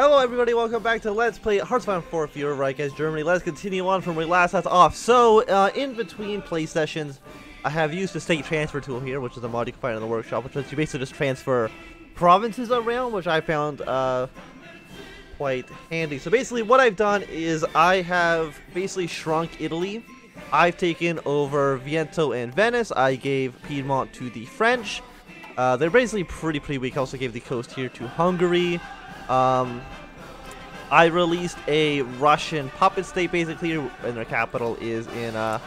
Hello everybody, welcome back to Let's Play Iron 4 Fuhrerreich guys, Germany. Let's continue on from where we last left off. So, uh, in between play sessions, I have used the state transfer tool here, which is a mod you can find in the workshop, which is you basically just transfer provinces around, which I found uh, quite handy. So basically what I've done is I have basically shrunk Italy. I've taken over Veneto and Venice. I gave Piedmont to the French. Uh, they're basically pretty, pretty weak. I also gave the coast here to Hungary. Um, I released a Russian puppet state basically, and their capital is in uh,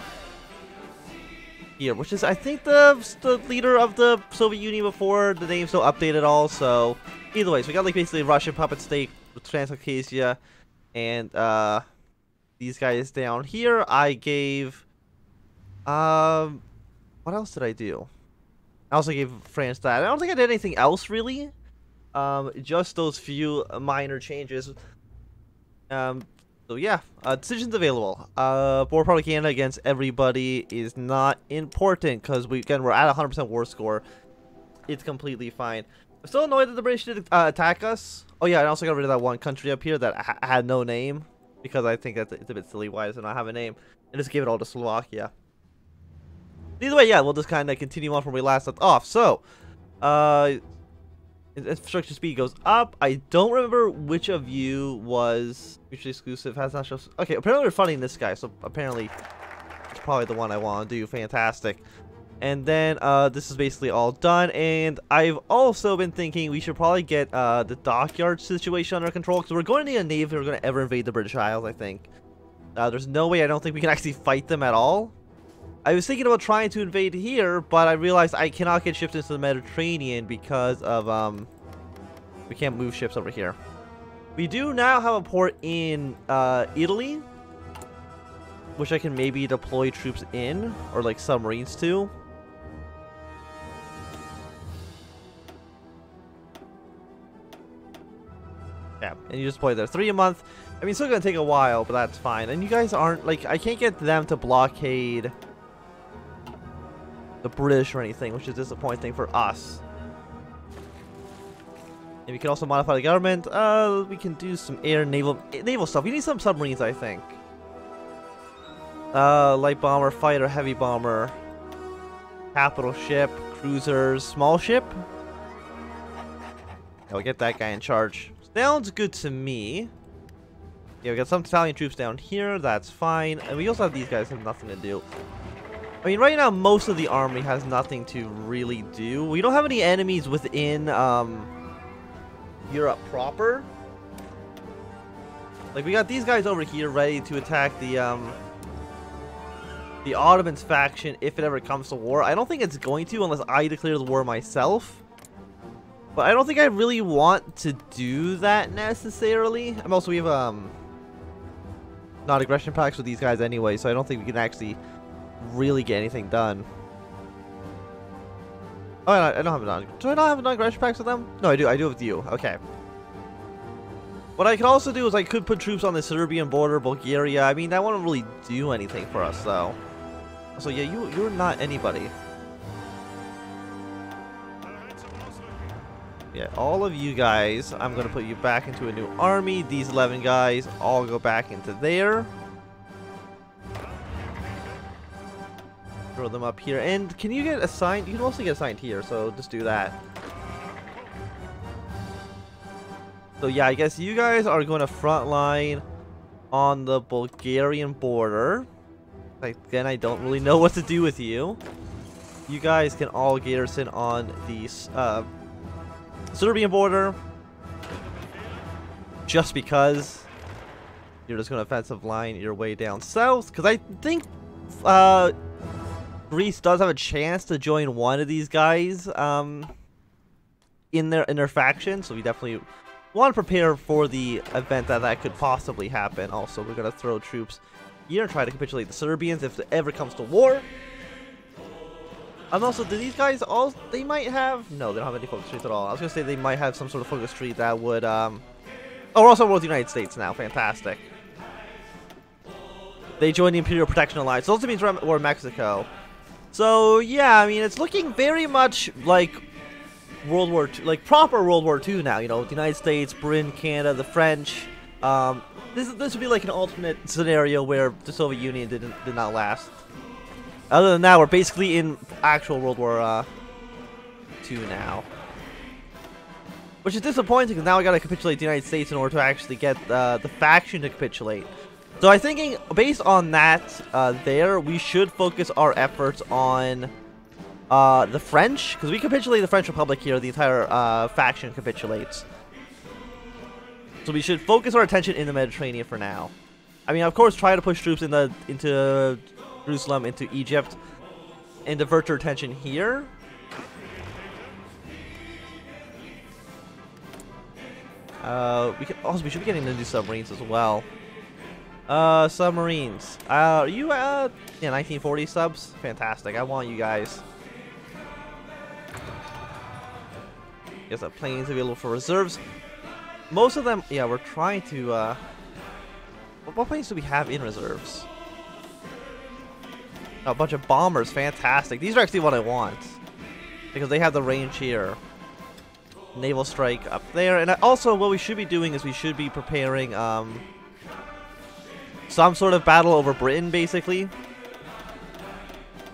here, which is I think the the leader of the Soviet Union before the name's still updated all. So either way, so we got like basically Russian puppet state Transcaucasia, and uh, these guys down here. I gave um, what else did I do? I also gave France that. I don't think I did anything else really. Um, just those few minor changes. Um, so yeah, uh, decisions available. Uh, war propaganda against everybody is not important because we again we're at 100% war score. It's completely fine. I'm still annoyed that the British did uh, attack us. Oh yeah, I also got rid of that one country up here that ha had no name because I think that's it's a bit silly. Why does it not have a name? And just give it all to Slovakia. Either way, yeah, we'll just kind of continue on from where we last left off. So, uh, infrastructure speed goes up. I don't remember which of you was mutually exclusive. Has not shown. Okay, apparently we're funding this guy, so apparently it's probably the one I want to do. Fantastic. And then uh, this is basically all done. And I've also been thinking we should probably get uh, the dockyard situation under control because we're going to need a navy if we're going to ever invade the British Isles. I think. Uh, there's no way I don't think we can actually fight them at all. I was thinking about trying to invade here, but I realized I cannot get ships into the Mediterranean because of, um, we can't move ships over here. We do now have a port in, uh, Italy, which I can maybe deploy troops in, or like submarines to. Yeah, and you just play there. Three a month. I mean, it's still gonna take a while, but that's fine. And you guys aren't, like, I can't get them to blockade the British or anything, which is disappointing for us. And we can also modify the government. Uh, we can do some air naval naval stuff. We need some submarines, I think. Uh, light bomber, fighter, heavy bomber, capital ship, cruisers, small ship. We'll get that guy in charge. Sounds good to me. Yeah, we got some Italian troops down here. That's fine. And we also have these guys have nothing to do. I mean, right now, most of the army has nothing to really do. We don't have any enemies within um, Europe proper. Like, we got these guys over here ready to attack the um, the Ottomans faction if it ever comes to war. I don't think it's going to unless I declare the war myself. But I don't think I really want to do that necessarily. I'm also, we have um, non-aggression pacts with these guys anyway, so I don't think we can actually really get anything done. Oh, I don't have a non. Do I not have a non-aggression pacts with them? No, I do. I do with you. Okay. What I could also do is I could put troops on the Serbian border, Bulgaria. I mean, that won't really do anything for us, though. So yeah, you you're not anybody. Yeah, all of you guys, I'm gonna put you back into a new army. These 11 guys all go back into there. Throw them up here. And can you get assigned? You can also get assigned here, so just do that. So yeah, I guess you guys are going to front line on the Bulgarian border. Again, I don't really know what to do with you. You guys can all garrison on the uh, Serbian border. Just because you're just going to offensive line your way down south. Because I think uh, Greece does have a chance to join one of these guys um, in their in their faction, so we definitely want to prepare for the event that that could possibly happen. Also, we're gonna throw troops here and try to capitulate the Serbians if it ever comes to war. And also, do these guys all they might have? No, they don't have any focus trees at all. I was gonna say they might have some sort of focus tree that would. Um... Oh, we're also with the United States now. Fantastic. They joined the Imperial Protection Alliance. So also means we're Mexico. So, yeah, I mean, it's looking very much like World War II, like proper World War II now. You know, the United States, Britain, Canada, the French. Um, this this would be like an alternate scenario where the Soviet Union didn't did not last. Other than that, we're basically in actual World War uh, II now. Which is disappointing because now I gotta capitulate the United States in order to actually get uh, the faction to capitulate. So I'm thinking, based on that uh, there, we should focus our efforts on uh, the French, because we capitulate the French Republic here, the entire uh, faction capitulates. So we should focus our attention in the Mediterranean for now. I mean, of course, try to push troops in the into Jerusalem, into Egypt, and divert your attention here. Uh, we can also we should be getting into submarines as well. Uh, submarines. Uh, are you uh yeah 1940 subs? Fantastic. I want you guys. Guess that planes available for reserves. Most of them, yeah, we're trying to. uh... What planes do we have in reserves? A bunch of bombers, fantastic. These are actually what I want. Because they have the range here. Naval strike up there. And also, what we should be doing is we should be preparing um, some sort of battle over Britain, basically.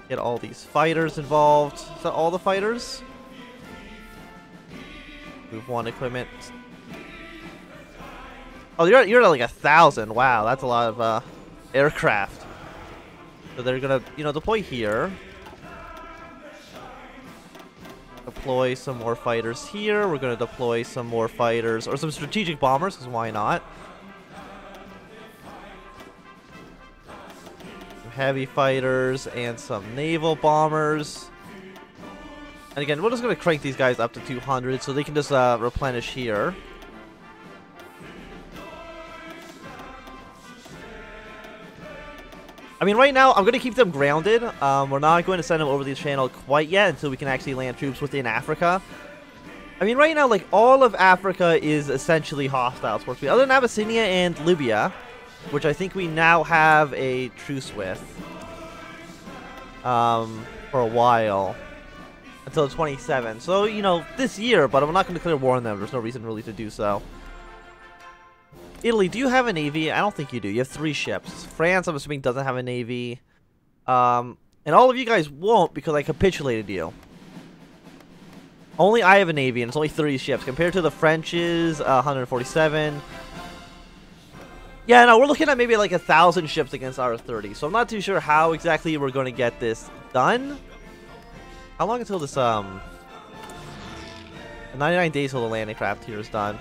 Get all these fighters involved. Is that all the fighters? Move one equipment. Oh, you're, you're at like a thousand. Wow, that's a lot of uh, aircraft. So they're gonna, you know, deploy here. Deploy some more fighters here. We're gonna deploy some more fighters or some strategic bombers, because why not? Heavy fighters and some naval bombers. And again, we're just gonna crank these guys up to 200 so they can just uh, replenish here. I mean, right now, I'm going to keep them grounded. Um, we're not going to send them over the channel quite yet until we can actually land troops within Africa. I mean, right now, like, all of Africa is essentially hostile towards me, other than Abyssinia and Libya, which I think we now have a truce with um, for a while until 27. So, you know, this year, but I'm not going to declare war on them. There's no reason really to do so. Italy, do you have a navy? I don't think you do. You have three ships. France, I'm assuming, doesn't have a navy. Um, and all of you guys won't because I capitulated you. Only I have a navy, and it's only three ships. Compared to the French's, uh, 147. Yeah, no, we're looking at maybe like a thousand ships against our 30. So I'm not too sure how exactly we're going to get this done. How long until this, um... 99 days till the landing craft here is done.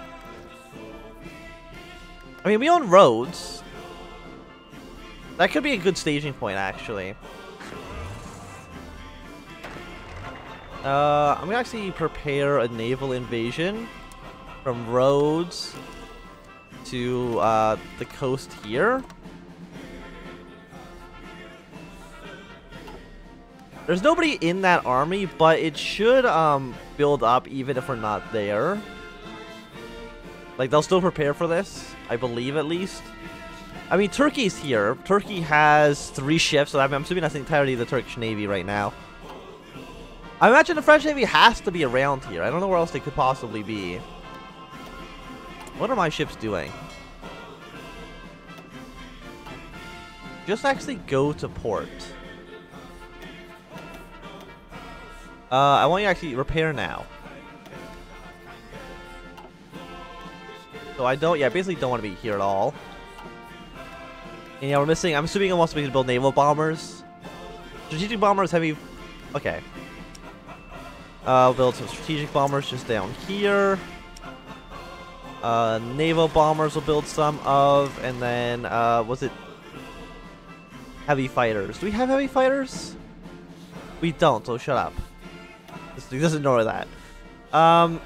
I mean, we own Rhodes. That could be a good staging point, actually. Uh, I'm gonna actually prepare a naval invasion from Rhodes to uh, the coast here. There's nobody in that army, but it should um, build up even if we're not there. Like, they'll still prepare for this. I believe at least. I mean, Turkey's here. Turkey has three ships, so I'm assuming that's the entirety of the Turkish Navy right now. I imagine the French Navy has to be around here. I don't know where else they could possibly be. What are my ships doing? Just actually go to port. Uh, I want you to actually repair now. So I don't, yeah, basically don't want to be here at all. And yeah, we're missing, I'm assuming wants me to build naval bombers. Strategic bombers, heavy, okay. Uh, build some strategic bombers just down here. Uh, naval bombers will build some of, and then, uh, was it heavy fighters? Do we have heavy fighters? We don't, so shut up. Just, just ignore that. Um,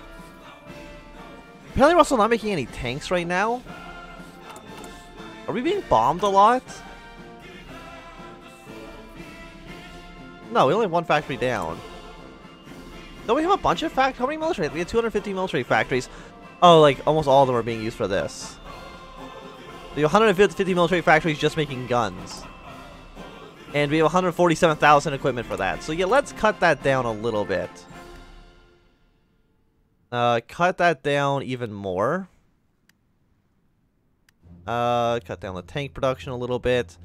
Apparently we're also not making any tanks right now. Are we being bombed a lot? No, we only have one factory down. Don't we have a bunch of factories? How many military? We have 250 military factories. Oh, like, almost all of them are being used for this. The have 150 military factories just making guns. And we have 147,000 equipment for that. So yeah, let's cut that down a little bit. Uh, cut that down even more. Uh, cut down the tank production a little bit.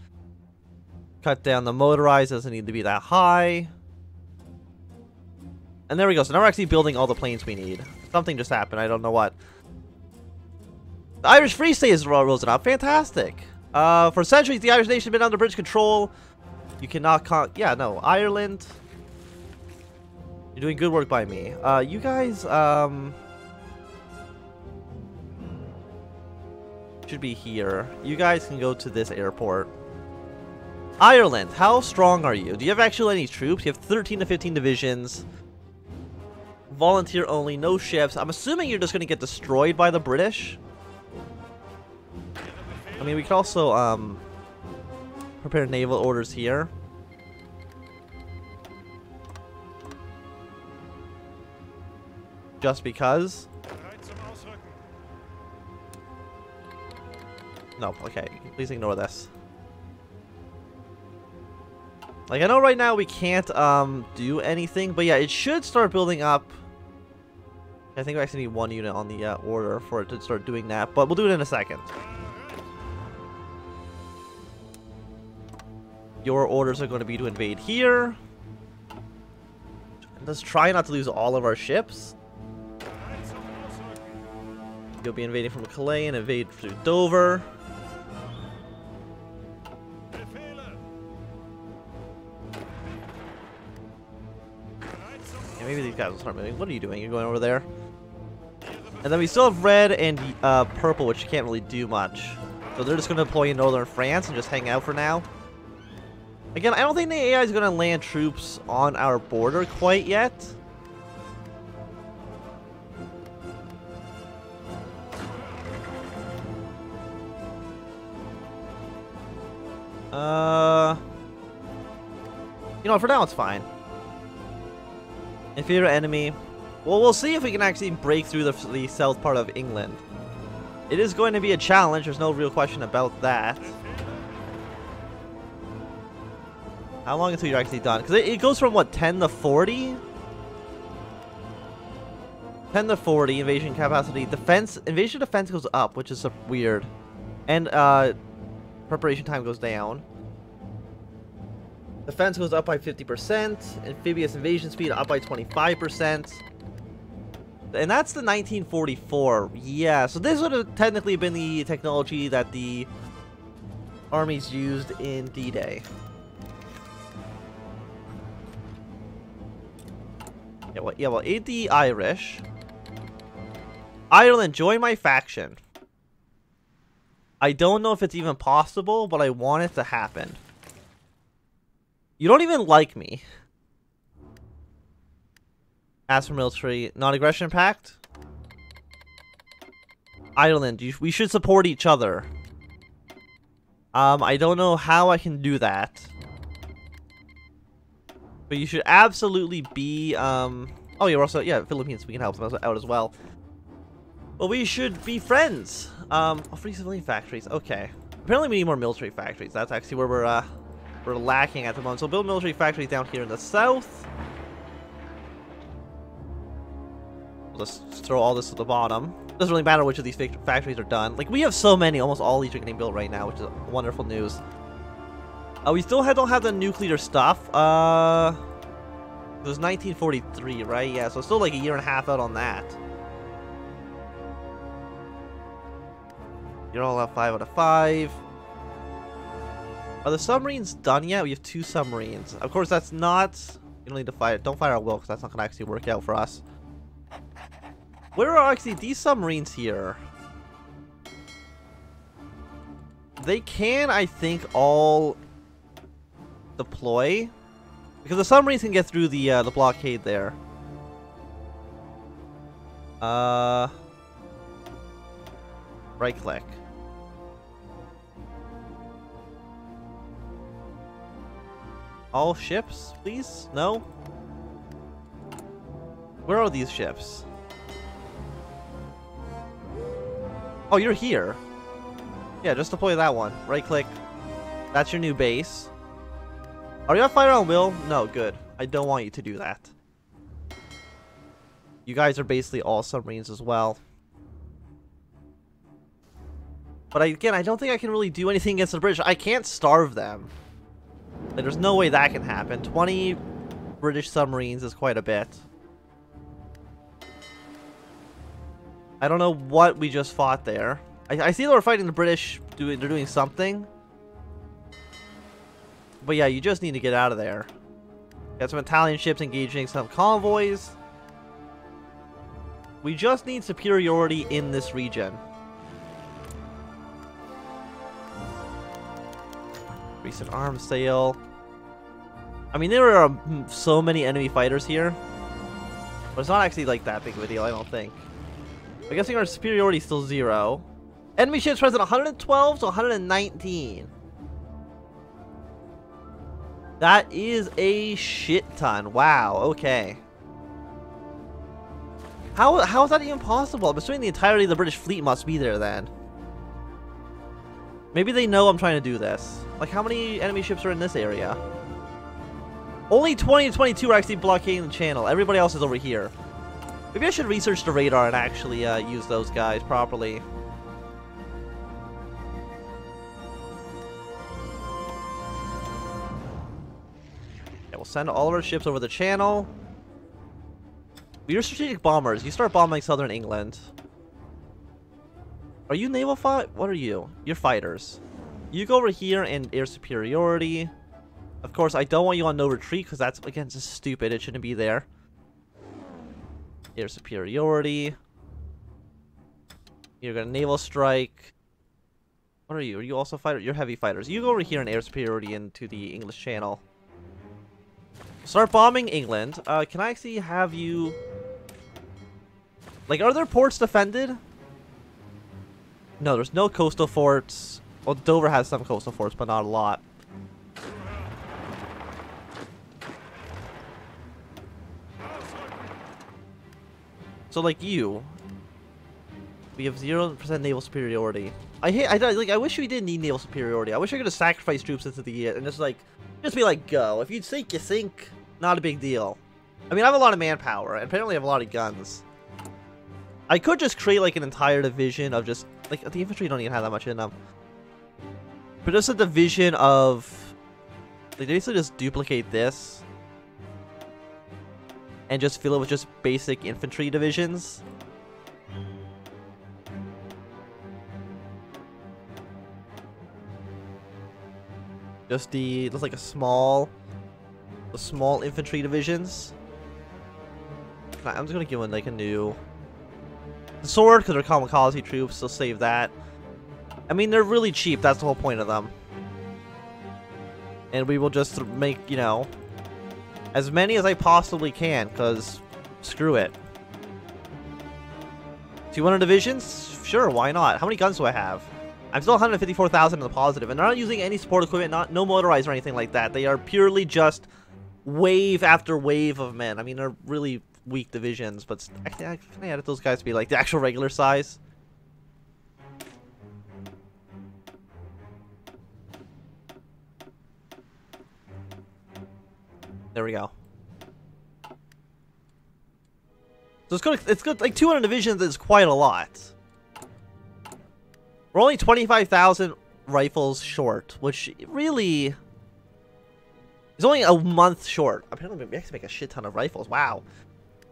Cut down the motorized, doesn't need to be that high. And there we go, so now we're actually building all the planes we need. Something just happened, I don't know what. The Irish Free State is risen up, fantastic. Uh, for centuries, the Irish nation has been under British control. You cannot con- yeah, no, Ireland. You're doing good work by me. Uh, you guys, um... Should be here. You guys can go to this airport. Ireland, how strong are you? Do you have actually any troops? You have 13 to 15 divisions. Volunteer only, no ships. I'm assuming you're just going to get destroyed by the British. I mean, we could also um, prepare naval orders here. Just because. No, okay. Please ignore this. Like, I know right now we can't um, do anything, but yeah, it should start building up. I think we actually need one unit on the uh, order for it to start doing that, but we'll do it in a second. Your orders are going to be to invade here. Let's try not to lose all of our ships. You'll be invading from Calais and invade through Dover. maybe these guys will start moving. What are you doing? You're going over there? And then we still have red and uh, purple, which can't really do much. So they're just going to deploy in northern France and just hang out for now. Again, I don't think the AI is going to land troops on our border quite yet. Uh, you know, for now it's fine. Inferior enemy. Well, we'll see if we can actually break through the, the south part of England. It is going to be a challenge, there's no real question about that. How long until you're actually done? Because it, it, goes from, what, 10 to 40? 10 to 40, invasion capacity. Defense, invasion defense goes up, which is weird. And, uh, preparation time goes down. Defense goes up by 50%. Amphibious invasion speed up by 25%. And that's the 1944. Yeah, so this would have technically been the technology that the armies used in D-Day. Yeah, well, yeah, well, aid the Irish. Ireland, join my faction. I don't know if it's even possible, but I want it to happen. You don't even like me. Ask for military non-aggression pact. Ireland, you, we should support each other. Um, I don't know how I can do that. But you should absolutely be, um... Oh, you're also, yeah, Philippines, we can help them out as well. But we should be friends. Um, oh, free civilian factories, okay. Apparently we need more military factories. That's actually where we're, uh, we're lacking at the moment. So build military factories down here in the south. Just throw all this to the bottom. Doesn't really matter which of these factories are done. Like, we have so many. Almost all these are getting built right now, which is wonderful news. Uh, we still don't have the nuclear stuff. Uh, it was 1943, right? Yeah, so still like a year and a half out on that. You're all at 5 out of 5. Are the submarines done yet? We have two submarines. Of course, that's not... You don't need to fire... Don't fire at will, because that's not going to actually work out for us. Where are actually these submarines here? They can, I think, all deploy. Because the submarines can get through the uh, the blockade there. Uh, right click. All ships, please? No? Where are these ships? Oh, you're here. Yeah, just deploy that one. Right click. That's your new base. Are you on fire on will? No, good. I don't want you to do that. You guys are basically all submarines as well. But I, again, I don't think I can really do anything against the British. I can't starve them. Like, there's no way that can happen. 20 British submarines is quite a bit. I don't know what we just fought there. I, I see they were fighting the British. Doing, they're doing something. But yeah, you just need to get out of there. Got some Italian ships engaging some convoys. We just need superiority in this region. Recent arms sale. I mean, there are um, so many enemy fighters here. But it's not actually like that big of a deal, I don't think. I guess our superiority is still zero. Enemy ships present 112 to 119. That is a shit ton. Wow, okay. How, how is that even possible? I'm assuming the entirety of the British fleet must be there then. Maybe they know I'm trying to do this. Like, how many enemy ships are in this area? Only 20 to 22 are actually blockading the channel. Everybody else is over here. Maybe I should research the radar and actually uh, use those guys properly. Yeah, we'll send all of our ships over the channel. You're strategic bombers. You start bombing southern England. Are you naval fight? What are you? You're fighters. You go over here and air superiority. Of course, I don't want you on no retreat because that's, again, just stupid. It shouldn't be there. Air superiority. You're gonna naval strike. What are you? Are you also fighter? You're heavy fighters. You go over here and air superiority into the English Channel. Start bombing England. Uh, can I actually have you... Like, are there ports defended? No, there's no coastal forts. Well, Dover has some coastal forts, but not a lot. So, like you, we have zero percent naval superiority. I hate. I like. I wish we didn't need naval superiority. I wish I could have sacrificed troops into the year and just like, just be like, go. If you sink, you sink. Not a big deal. I mean, I have a lot of manpower, and apparently I have a lot of guns. I could just create like an entire division of just like the infantry don't even have that much in them. But just a division of they basically just duplicate this and just fill it with just basic infantry divisions. Just the like a small the small infantry divisions. I'm just gonna give one like a new sword because they're kamikaze troops, so save that. I mean, they're really cheap. That's the whole point of them. And we will just make, you know, as many as I possibly can, because screw it. 200 divisions? Sure, why not? How many guns do I have? I'm still 154,000 in the positive, and they're not using any support equipment, not no motorized or anything like that. They are purely just wave after wave of men. I mean, they're really weak divisions, but I, can I edit those guys to be like the actual regular size? There we go. So it's good. It's good. Like 200 divisions is quite a lot. We're only 25,000 rifles short, which really is only a month short. Apparently, we have to make a shit ton of rifles. Wow.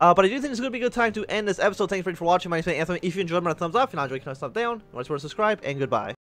Uh, but I do think it's going to be a good time to end this episode. Thanks for watching. My name is Anthony. If you enjoyed, my thumbs up. If you not enjoyed, can I thumbs down. Remember to subscribe, and goodbye.